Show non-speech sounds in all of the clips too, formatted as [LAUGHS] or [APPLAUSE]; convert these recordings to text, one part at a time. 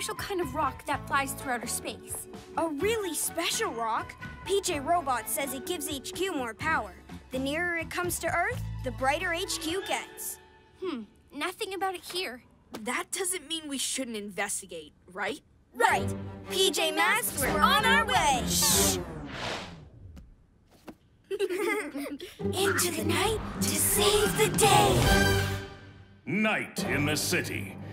special kind of rock that flies through outer space. A really special rock. PJ Robot says it gives HQ more power. The nearer it comes to Earth, the brighter HQ gets. Hmm, nothing about it here. That doesn't mean we shouldn't investigate, right? Right. PJ Masks, we're on our way. Shh! [LAUGHS] Into the night to save the day. Night in the city,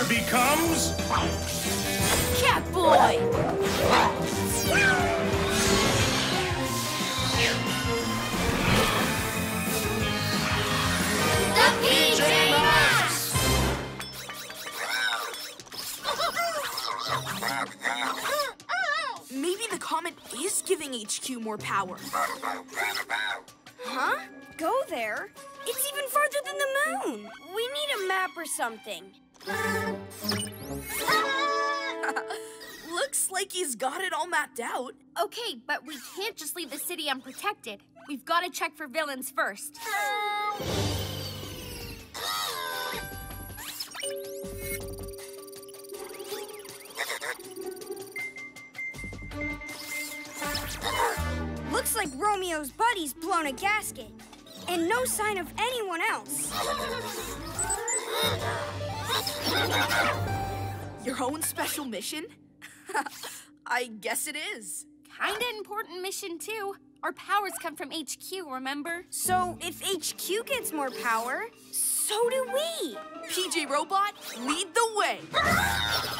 Connor becomes Catboy! The PJ Masks. Maybe the comet is giving HQ more power. Huh? Go there? It's even farther than the moon. We need a map or something. [LAUGHS] Looks like he's got it all mapped out. Okay, but we can't just leave the city unprotected. We've got to check for villains first. Looks like Romeo's buddy's blown a gasket. And no sign of anyone else. Your own special mission? [LAUGHS] I guess it is. Kinda important mission, too. Our powers come from HQ, remember? So if HQ gets more power, so do we. PJ Robot, lead the way. [LAUGHS]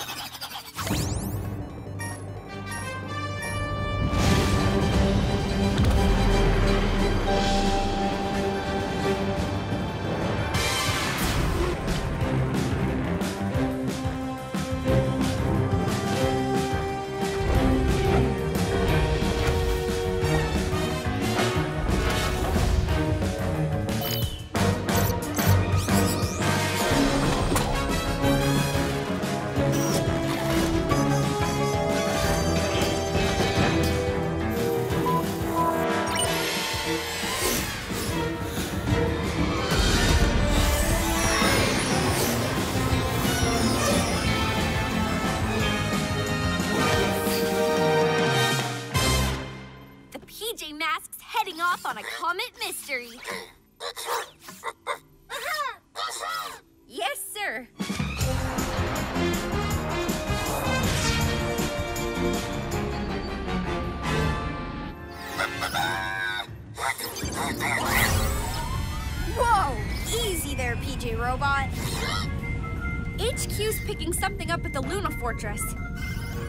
picking something up at the Luna Fortress.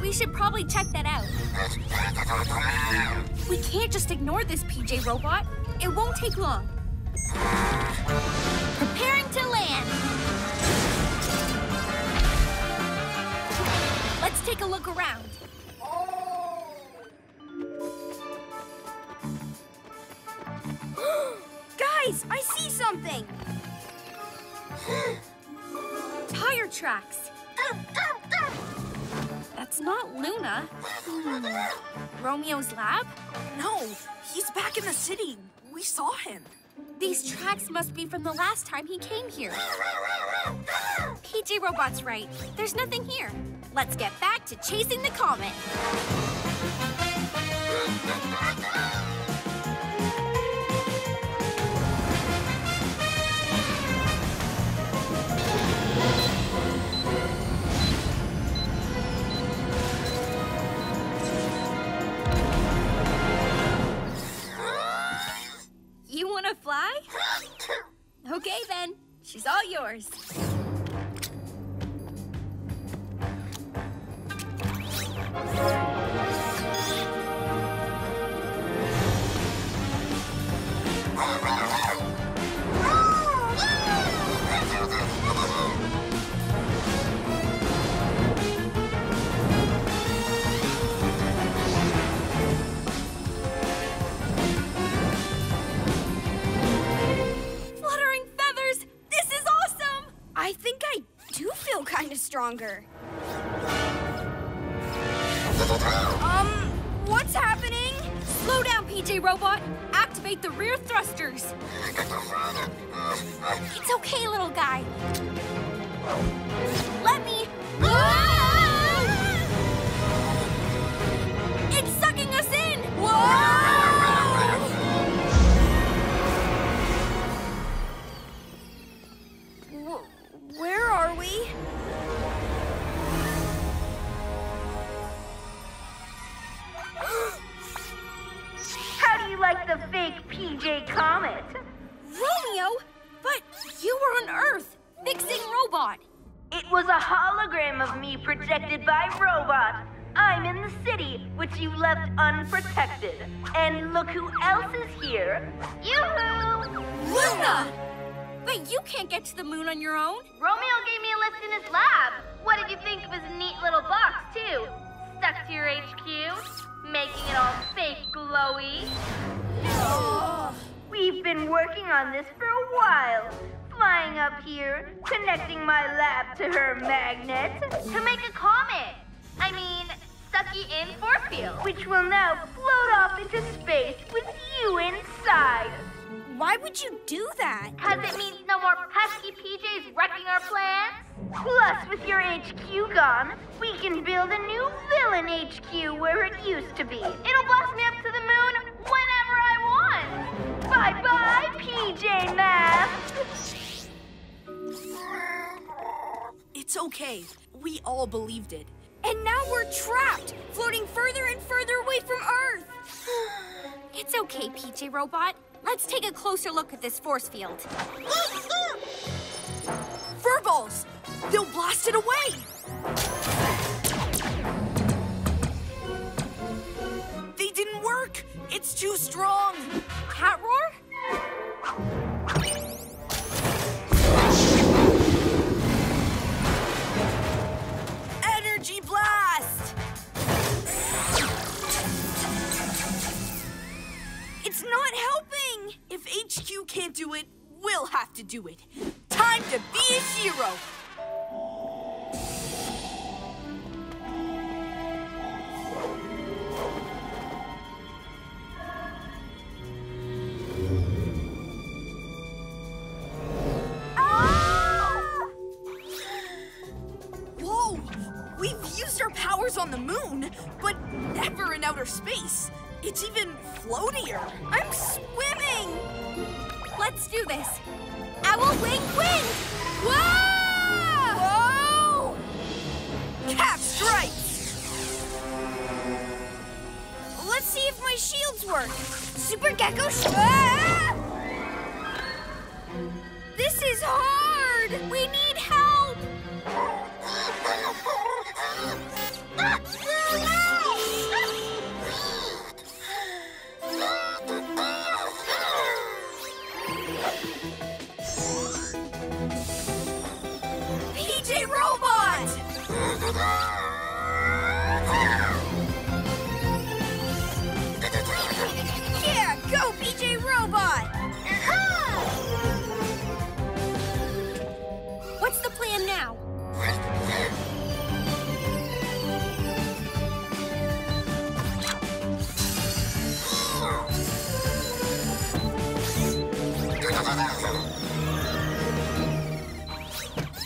We should probably check that out. We can't just ignore this, PJ Robot. It won't take long. Preparing to land. Let's take a look around. [GASPS] Guys, I see something. [GASPS] Tire tracks. That's not Luna. Hmm. Romeo's lab? No, he's back in the city. We saw him. These tracks must be from the last time he came here. PJ Robot's right. There's nothing here. Let's get back to chasing the comet. fly? [GASPS] okay, then. She's all yours. Stronger. Um, what's happening? Slow down, PJ Robot. Activate the rear thrusters. It's okay, little guy. But you can't get to the moon on your own. Romeo gave me a list in his lab. What did you think of his neat little box, too? Stuck to your HQ, making it all fake glowy. We've been working on this for a while. Flying up here, connecting my lab to her magnet, To make a comet. I mean, sucky in force field. which will now float off into space with you inside. Why would you do that? Cause it means no more pesky PJs wrecking our plans. Plus, with your HQ gone, we can build a new villain HQ where it used to be. It'll blast me up to the moon whenever I want. Bye bye, PJ Masks! It's okay. We all believed it. And now we're trapped, floating further and further away from Earth. [SIGHS] It's okay, PJ Robot. Let's take a closer look at this force field. [GASPS] Furballs! They'll blast it away! They didn't work! It's too strong! Cat roar? Can't do it, we'll have to do it. Time to be a hero! We need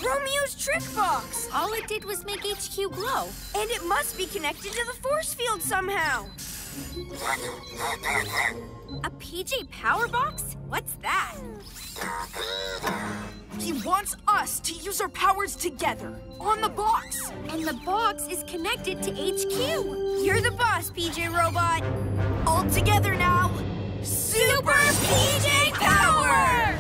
Romeo's trick box! All it did was make HQ glow. And it must be connected to the force field somehow. A PJ power box? What's that? He wants us to use our powers together on the box. And the box is connected to HQ. You're the boss, PJ Robot. All together now. Super PJ Power!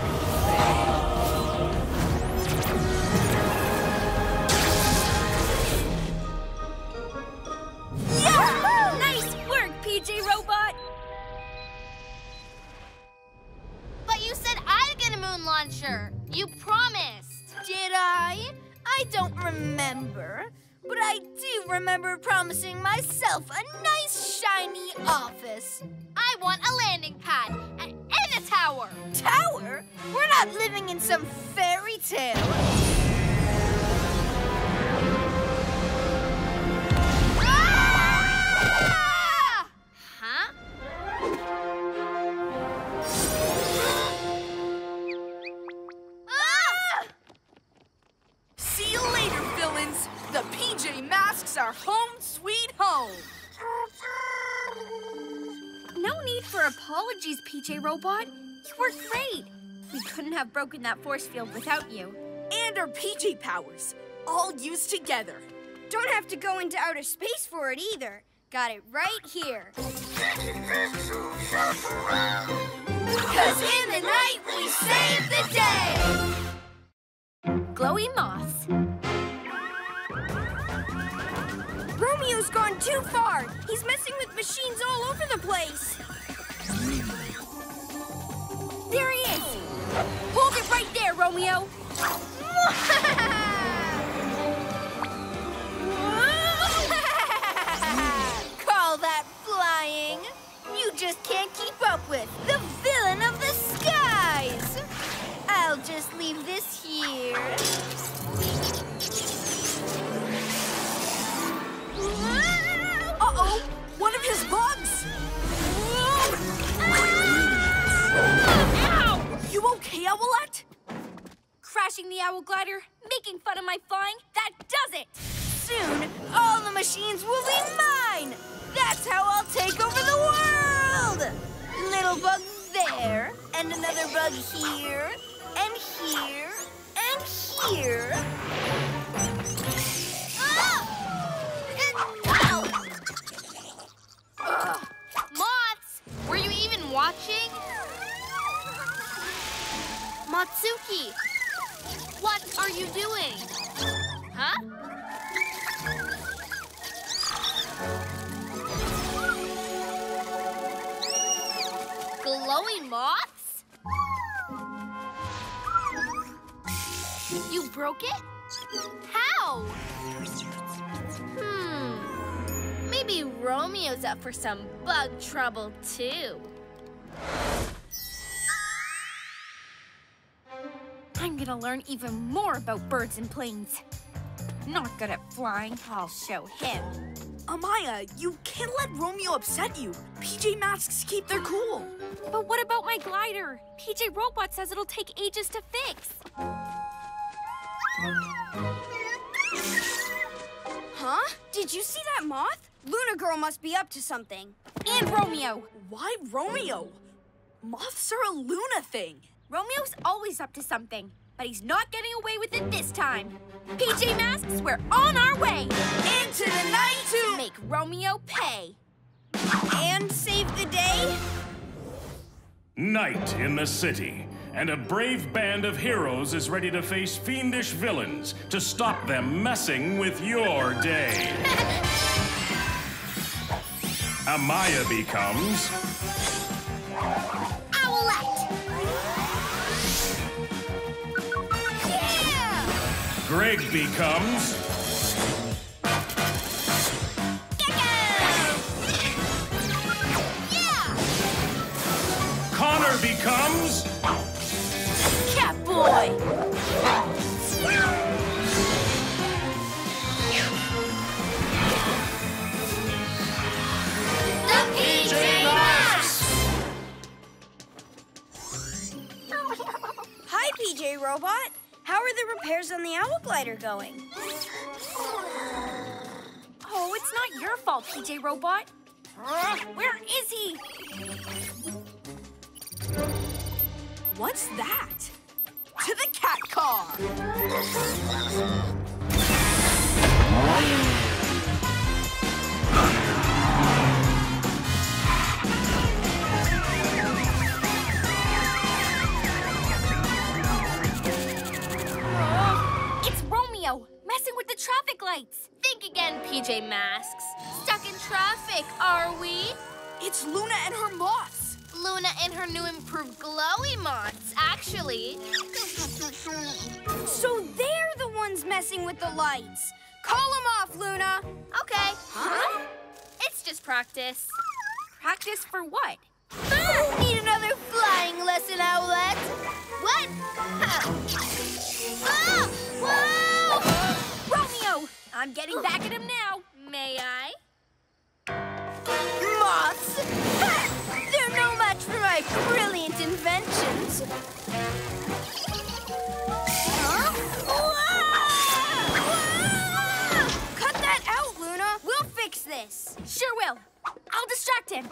Nice work, PJ Robot! But you said I'd get a moon launcher. You promised. Did I? I don't remember. But I do remember promising myself a nice, shiny office. I want a landing pad and, and a tower. Tower? We're not living in some fairy tale. Ah! Huh? Ah! See you later, villains. The PJ Masks are home sweet home. No need for apologies, PJ Robot. You were great. We couldn't have broken that force field without you. And our PJ powers, all used together. Don't have to go into outer space for it either. Got it right here. Cause in the night we save the day! Glowy moths. Romeo's gone too far. He's messing with machines all over the place. There he is. Hold it right there, Romeo. [LAUGHS] Call that flying? You just can't keep watching? Motsuki, what are you doing? Huh? Glowing moths? You broke it? How? Hmm. Maybe Romeo's up for some bug trouble, too. I'm gonna learn even more about birds and planes. Not good at flying, I'll show him. Amaya, you can't let Romeo upset you. PJ Masks keep their cool. But what about my glider? PJ Robot says it'll take ages to fix. Huh? Did you see that moth? Luna Girl must be up to something. And Romeo. Why Romeo? Moths are a Luna thing. Romeo's always up to something, but he's not getting away with it this time. PJ Masks, we're on our way Into the night to to make Romeo pay. And save the day? Night in the city, and a brave band of heroes is ready to face fiendish villains to stop them messing with your day. [LAUGHS] Amaya becomes Owlette! Yeah! Greg becomes Yeah! Connor becomes Catboy! PJ Robot. How are the repairs on the Owl Glider going? Oh, it's not your fault, PJ Robot. Where is he? What's that? To the cat car! Practice. Practice for what? Need another flying lesson, Owlette? What? Ah! Whoa! Romeo! I'm getting back at him now. May I? Moths! They're no match for my brilliant inventions. Huh? Whoa! Cut that out, Luna. We'll fix this. Sure will. I'll distract him.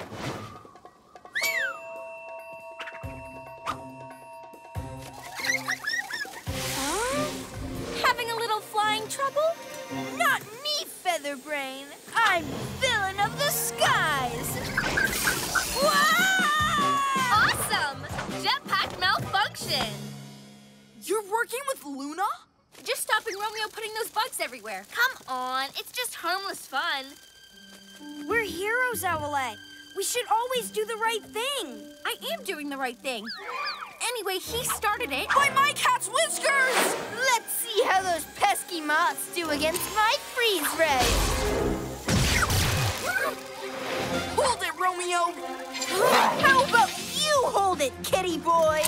Having a little flying trouble? Not me, Featherbrain. I'm villain of the skies. Awesome! Jetpack malfunction! You're working with Luna? Just stopping Romeo putting those bugs everywhere. Come on, it's just harmless fun. We're heroes, Owlette. We should always do the right thing. I am doing the right thing. Anyway, he started it. By my cat's whiskers! Let's see how those pesky moths do against my freeze ray. Hold it, Romeo! How about you hold it, kitty boy?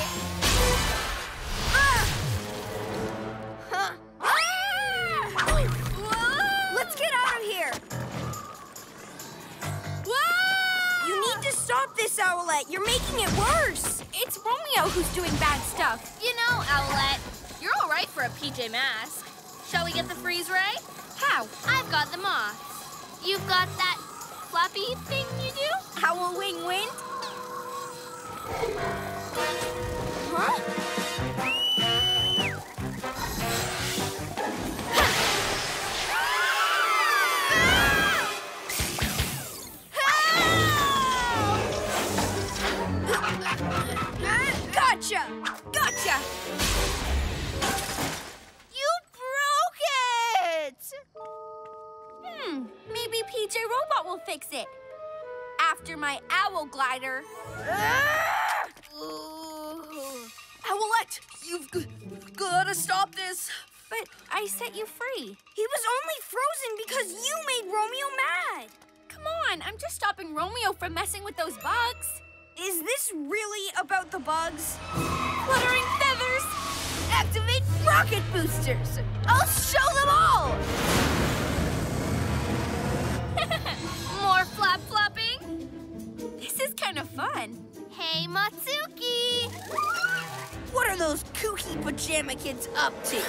This, Owlette. You're making it worse. It's Romeo who's doing bad stuff. You know, Owlette, you're all right for a PJ mask. Shall we get the freeze ray? How? I've got the moth. You've got that floppy thing you do? Owl wing wind? Huh? Robot will fix it. After my owl glider. Ah! Owlette, you've gotta stop this. But I set you free. He was only frozen because you made Romeo mad. Come on, I'm just stopping Romeo from messing with those bugs. Is this really about the bugs? Fluttering feathers! Activate rocket boosters! I'll show them all! Is kind of fun. Hey, Motsuki! What are those kooky pajama kids up to?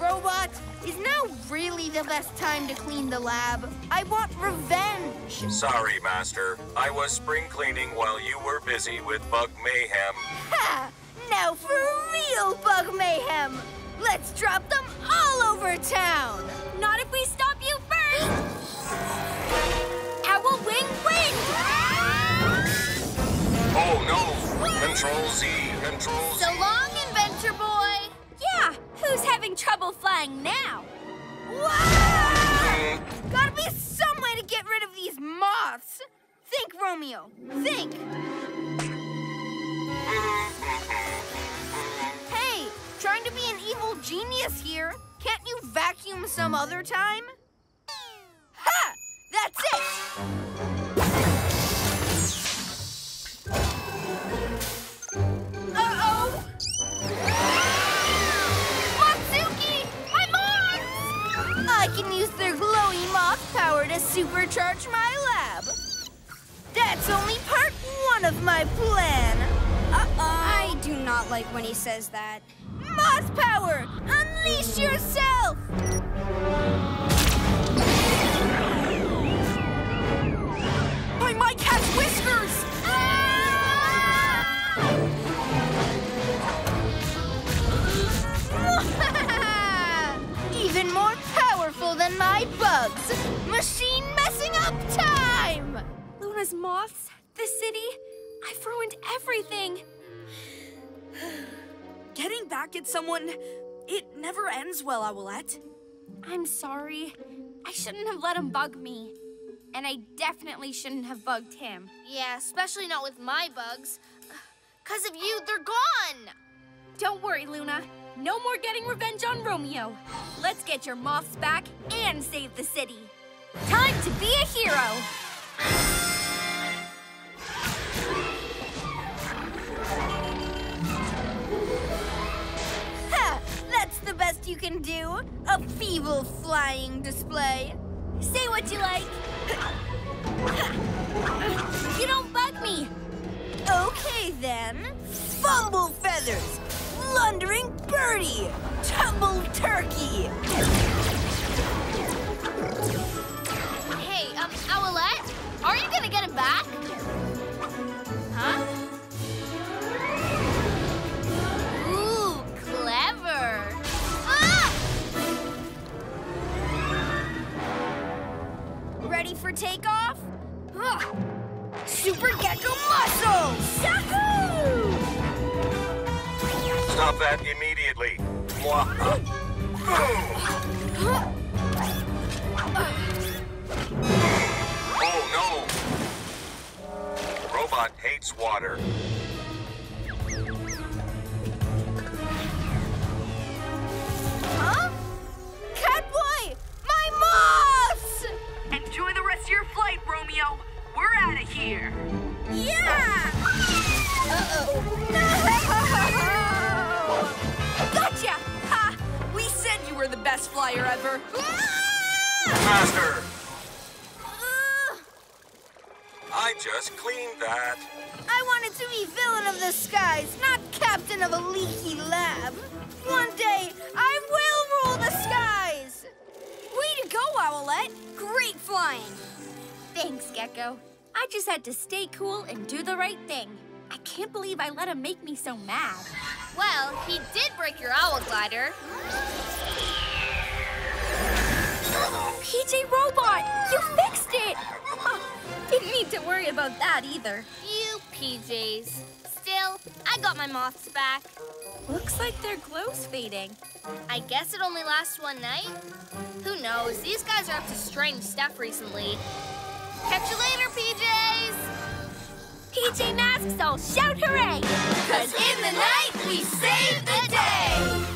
Robot, is now really the best time to clean the lab? I want revenge! Sorry, Master. I was spring cleaning while you were busy with bug mayhem. Ha! Now for real bug mayhem! Let's drop them all over town! Not if we stop you first! Control Z, Control Z. So long, inventor boy! Yeah, who's having trouble flying now? Gotta be some way to get rid of these moths! Think, Romeo. Think! Hey, trying to be an evil genius here. Can't you vacuum some other time? Ha! That's it! Like when he says that. Moth power! Unleash yourself! By my cat's whiskers! [LAUGHS] Even more powerful than my bugs! Machine messing up time! Luna's moths, the city. I've ruined everything. Getting back at someone, it never ends well, Owlette. I'm sorry. I shouldn't have let him bug me. And I definitely shouldn't have bugged him. Yeah, especially not with my bugs. [SIGHS] Because of you, they're gone! Don't worry, Luna. No more getting revenge on Romeo. Let's get your moths back and save the city. Time to be a hero. The best you can do. A feeble flying display. Say what you like. You don't bug me. Okay then. Fumble feathers. Blundering birdie. Tumble turkey. Hey, um, Owlette, are you gonna get him back? Takeoff? Huh. Super Gekko muscles! Yahoo! Stop that immediately. Oh no! Robot hates water. Owlette! Great flying! Thanks, Gekko. I just had to stay cool and do the right thing. I can't believe I let him make me so mad. Well, he did break your owl glider. PJ Robot, you fixed it! Ah, didn't need to worry about that either. You PJs. Still, I got my moths back. Looks like their glow's fading. I guess it only lasts one night. Who knows? These guys are up to strange stuff recently. Catch you later, PJs! PJ Masks all shout hooray! Cause in the night, we save the day!